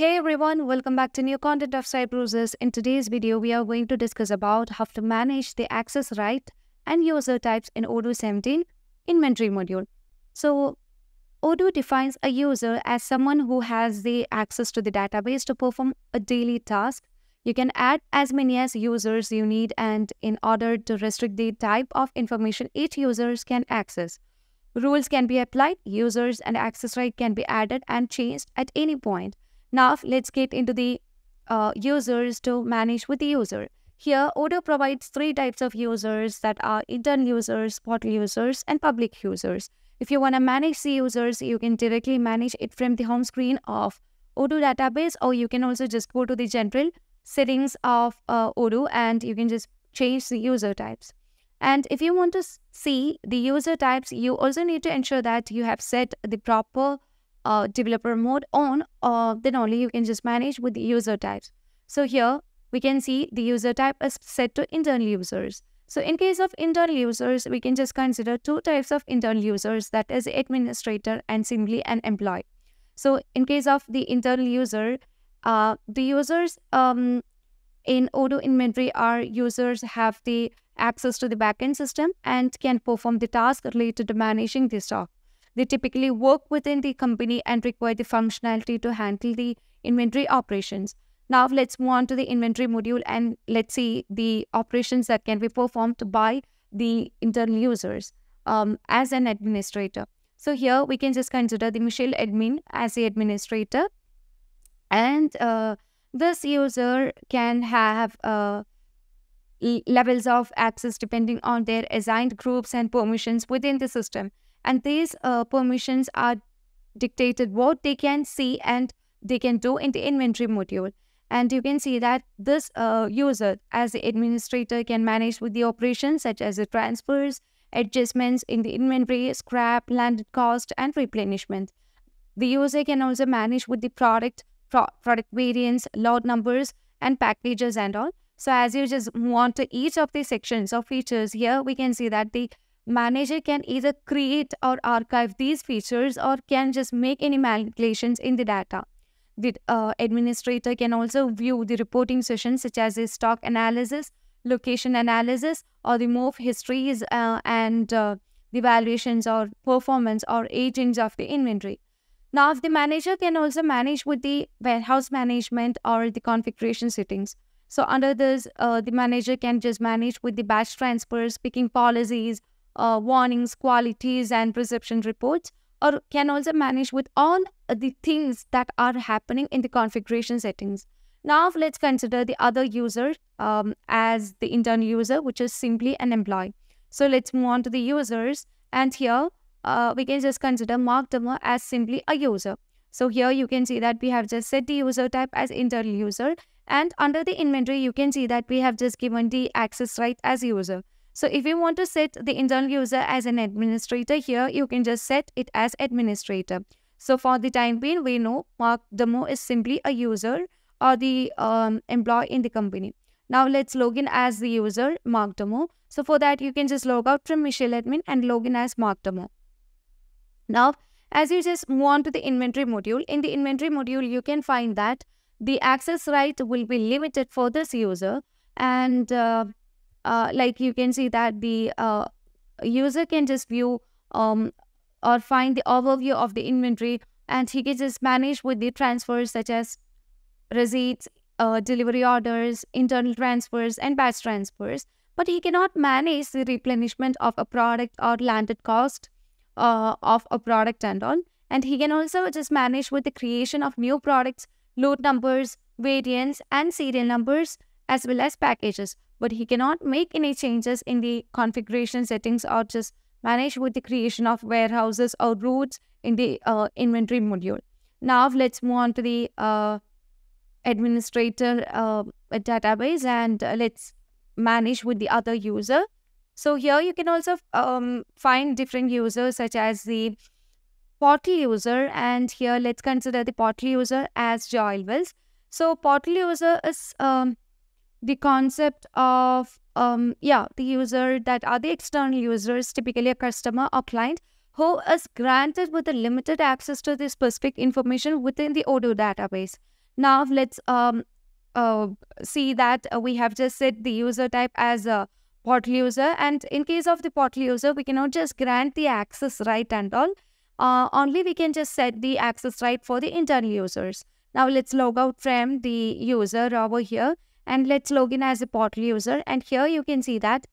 Hey everyone, welcome back to new content of Cybrosys. In today's video, we are going to discuss about how to manage the access right and user types in Odoo 17 inventory module. So Odoo defines a user as someone who has the access to the database to perform a daily task. You can add as many as users you need and in order to restrict the type of information each users can access. Rules can be applied, users and access right can be added and changed at any point. Now let's get into the uh, users to manage with the user. Here, Odoo provides three types of users that are internal users, portal users, and public users. If you want to manage the users, you can directly manage it from the home screen of Odoo database, or you can also just go to the general settings of uh, Odoo and you can just change the user types. And if you want to see the user types, you also need to ensure that you have set the proper uh, developer mode on, uh, then only you can just manage with the user types. So here we can see the user type is set to internal users. So in case of internal users, we can just consider two types of internal users that is administrator and simply an employee. So in case of the internal user, uh, the users um, in Odoo inventory are users have the access to the backend system and can perform the task related to managing the stock. They typically work within the company and require the functionality to handle the inventory operations. Now let's move on to the inventory module and let's see the operations that can be performed by the internal users um, as an administrator. So here we can just consider the Mitchell admin as the administrator and uh, this user can have uh, levels of access depending on their assigned groups and permissions within the system and these uh, permissions are dictated what they can see and they can do in the inventory module. And you can see that this uh, user as the administrator can manage with the operations such as the transfers, adjustments in the inventory, scrap, landed cost, and replenishment. The user can also manage with the product, pro product variants, lot numbers, and packages and all. So as you just move on to each of the sections or features here, we can see that the manager can either create or archive these features or can just make any manipulations in the data. The uh, administrator can also view the reporting sessions such as the stock analysis, location analysis, or the move histories uh, and uh, the valuations or performance or agings of the inventory. Now, if the manager can also manage with the warehouse management or the configuration settings. So under this, uh, the manager can just manage with the batch transfers, picking policies, uh, warnings, qualities, and reception reports, or can also manage with all the things that are happening in the configuration settings. Now, let's consider the other user um, as the internal user, which is simply an employee. So, let's move on to the users. And here, uh, we can just consider Mark Demo as simply a user. So, here you can see that we have just set the user type as internal user. And under the inventory, you can see that we have just given the access right as user. So if you want to set the internal user as an administrator here, you can just set it as administrator. So for the time being, we know Mark Demo is simply a user or the um, employee in the company. Now let's log in as the user Mark Demo. So for that, you can just log out from Mitchell Admin and log in as Mark Demo. Now, as you just move on to the inventory module, in the inventory module, you can find that the access right will be limited for this user and uh, uh, like you can see that the uh, user can just view um, or find the overview of the inventory and he can just manage with the transfers such as receipts, uh, delivery orders, internal transfers, and batch transfers. But he cannot manage the replenishment of a product or landed cost uh, of a product and all. And he can also just manage with the creation of new products, lot numbers, variants, and serial numbers, as well as packages but he cannot make any changes in the configuration settings or just manage with the creation of warehouses or routes in the uh, inventory module. Now let's move on to the uh, administrator uh, database and let's manage with the other user. So here you can also um, find different users such as the portal user and here let's consider the portal user as Joel Willis. So portal user is um, the concept of um, yeah the user that are the external users typically a customer or client who is granted with a limited access to the specific information within the odoo database Now let's um, uh, see that uh, we have just set the user type as a portal user. And in case of the portal user, we cannot just grant the access right and all. Uh, only we can just set the access right for the internal users. Now let's log out from the user over here and let's log in as a portal user. And here you can see that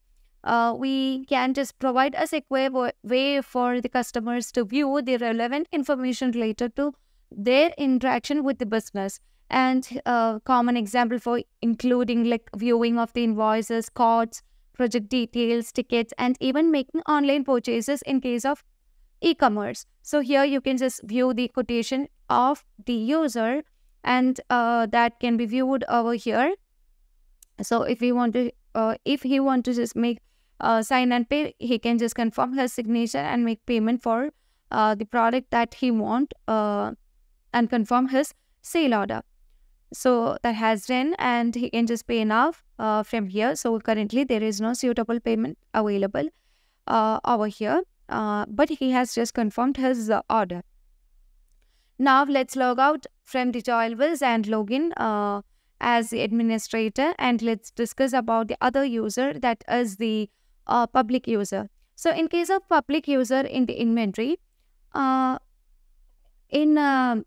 uh, we can just provide a secure way for the customers to view the relevant information related to their interaction with the business. And a uh, common example for including like viewing of the invoices, cards, project details, tickets, and even making online purchases in case of e-commerce. So here you can just view the quotation of the user and uh, that can be viewed over here. So if we want to, uh, if he want to just make uh, sign and pay, he can just confirm his signature and make payment for uh, the product that he want uh, and confirm his sale order. So that has been and he can just pay now uh, from here. So currently there is no suitable payment available uh, over here. Uh, but he has just confirmed his uh, order. Now let's log out from the Joel Willis and login uh, as the administrator and let's discuss about the other user that is the uh, public user. So in case of public user in the inventory, uh, in uh,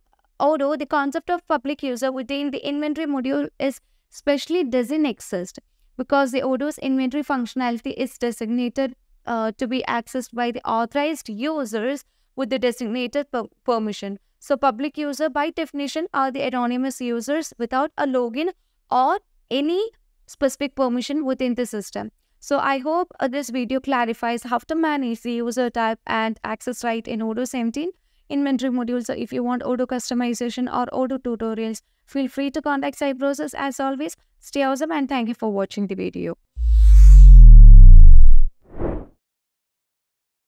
Odoo, the concept of public user within the inventory module is specially doesn't exist because the Odoo's inventory functionality is designated uh, to be accessed by the authorized users with the designated per permission. So public user by definition are the anonymous users without a login or any specific permission within the system. So I hope uh, this video clarifies how to manage the user type and access right in Odoo 17 inventory module. So if you want Odoo customization or Odoo tutorials, feel free to contact Cybrosys as always. Stay awesome and thank you for watching the video.